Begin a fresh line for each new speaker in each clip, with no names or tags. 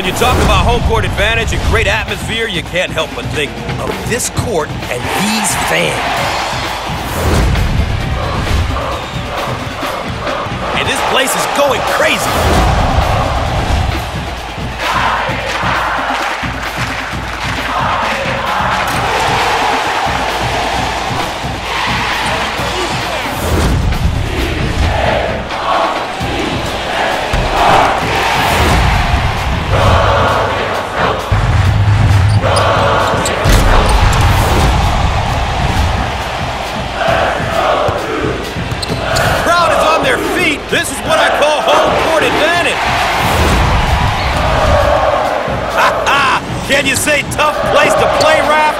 When you talk about home court advantage and great atmosphere, you can't help but think of this court and these fans. And this place is going crazy. Can you say tough place to play, Rap?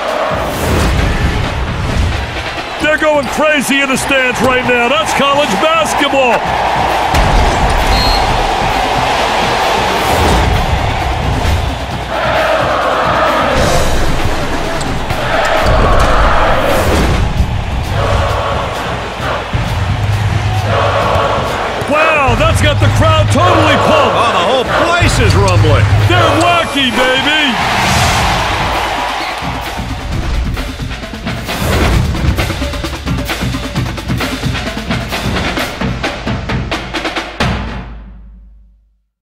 They're going crazy in the stands right now. That's college basketball. Wow, That's got the crowd totally pumped.